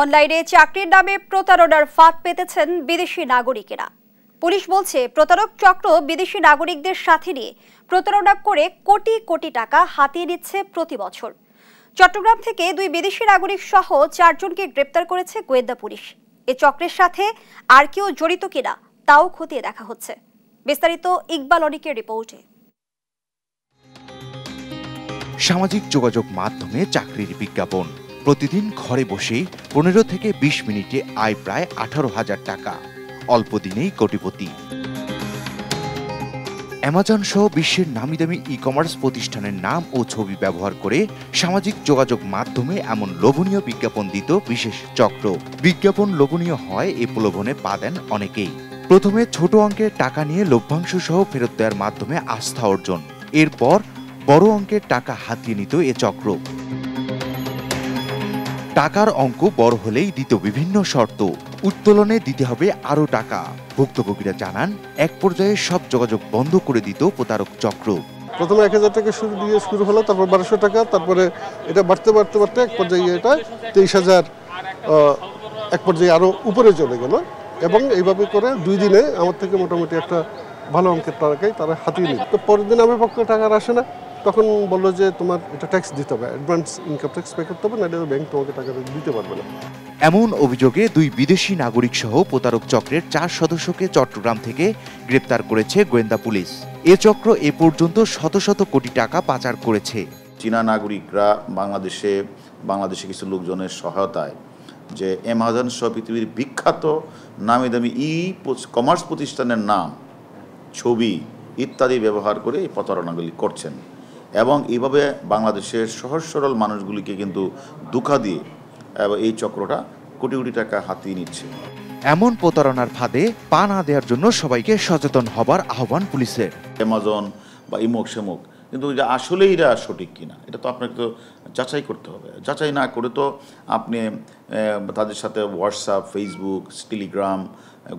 অনলাইনে চাকরির নামে প্রতারণার ফাঁদ পেতেছেন বিদেশি নাগরিকেরা। পুলিশ বলছে, প্রতারক চক্র বিদেশি নাগরিকদের সাথে নিয়ে প্রতারণা করে কোটি কোটি টাকা হাতিয়ে নিচ্ছে প্রতি বছর। চট্টগ্রাম থেকে দুই বিদেশি নাগরিক সহ চারজনকে গ্রেপ্তার করেছে গোয়েন্দা পুলিশ। এ চক্রের সাথে আর কেউ জড়িত কিনা তাও খতিয়ে দেখা হচ্ছে। বিস্তারিত ইকবাল অনিকের রিপোর্টে। সামাজিক যোগাযোগ মাধ্যমে চাকরির বিজ্ঞাপন। প্রতিদিন ঘরে বসেই পনেরো থেকে বিশ মিনিটে আয় প্রায় আঠারো হাজার টাকা। অল্প দিনেই কোটিপতি। অ্যামাজন সহ বিশ্বের নামি দামি ই কমার্স প্রতিষ্ঠানের নাম ও ছবি ব্যবহার করে সামাজিক যোগাযোগ মাধ্যমে এমন লোভনীয় বিজ্ঞাপন দিত বিশেষ চক্র। বিজ্ঞাপন লোভনীয় হয় এ প্রলোভনে পা দেন অনেকেই। প্রথমে ছোট অঙ্কের টাকা নিয়ে লভ্যাংশ সহ ফেরত দেওয়ার মাধ্যমে আস্থা অর্জন। এরপর বড় অঙ্কের টাকা হাতিয়ে নিত এ চক্র। টাকার অঙ্ক বড় হলেই দিত বিভিন্ন শর্ত। উত্তোলনে দিতে হবে আরও টাকা। ভুক্তভোগীরা জানান, এক পর্যায়ে সব যোগাযোগ বন্ধ করে দিত প্রতারক চক্র। প্রথমে এক হাজার টাকা শুরু দিয়ে শুরু হলো, তারপর বারোশো টাকা, তারপরে এটা বাড়তে বাড়তে বাড়তে এক পর্যায়ে এটা তেইশ হাজার এক পর্যায়ে আরও উপরে চলে গেল। এবং এইভাবে করে দুই দিনে আমার থেকে মোটামুটি একটা ভালো অঙ্কের টাকাই তারা হাতিয়ে নিল। তো পরের দিন আমার পক্ষে টাকা আসে না। তখন বলল যে তোমার এটা ট্যাক্স দিতে হবে? অ্যাডভান্স ইনকাম ট্যাক্স পে করতে হবে না ব্যাংক তোমাকে টাকা দিতে পারবে না। এমন অভিযোগে দুই বিদেশি নাগরিক সহ প্রতারক চক্রের চার সদস্যকে চট্টগ্রাম থেকে গ্রেপ্তার করেছে গোয়েন্দা পুলিশ। এ চক্র এ পর্যন্ত শত শত কোটি টাকা পাচার করেছে। চীনা নাগরিকরা বাংলাদেশে বাংলাদেশে কিছু লোকজনের সহায়তায় যে অ্যামাজন সহ পৃথিবীর বিখ্যাত নামি দামি ই কমার্স প্রতিষ্ঠানের নাম ছবি ইত্যাদি ব্যবহার করে এই প্রতারণাগুলি করছেন। এবং এইভাবে বাংলাদেশের সহজ সরল মানুষগুলিকে কিন্তু দুঃখা দিয়ে এবং এই চক্রটা কোটি কোটি টাকা হাতিয়ে নিচ্ছে। এমন প্রতারণার ফাঁদে পা না দেওয়ার জন্য সবাইকে সচেতন হবার আহ্বান পুলিশের। অ্যামাজন বা ইমুক সেমুক কিন্তু এটা আসলেই এটা সঠিক কিনা এটা তো আপনাকে তো যাচাই করতে হবে। যাচাই না করে তো আপনি তাদের সাথে হোয়াটসঅ্যাপ ফেসবুক টেলিগ্রাম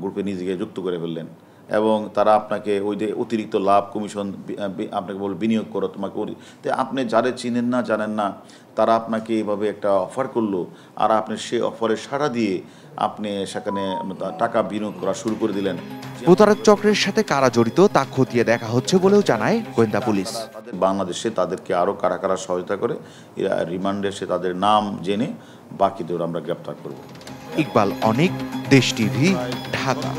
গ্রুপে নিজেকে যুক্ত করে ফেললেন। এবং তারা আপনাকে ওই যে অতিরিক্ত লাভ কমিশন আপনাকে বল বিনিয়োগ করো তোমাকে তো আপনি যারে চিনেন না জানেন না তারা আপনাকে এইভাবে একটা অফার করল আর আপনি সেই অফারে সাড়া দিয়ে আপনি সেখানে টাকা বিনিয়োগ করা শুরু করে দিলেন। প্রতারক চক্রের সাথে কারা জড়িত তা খতিয়ে দেখা হচ্ছে বলেও জানায় গোয়েন্দা পুলিশ। বাংলাদেশে তাদেরকে আরও কারা কারা সহায়তা করে এরা রিমান্ডে এসে তাদের নাম জেনে বাকিদের আমরা গ্রেপ্তার করব। ইকবাল অনেক দেশ টিভি ঢাকা।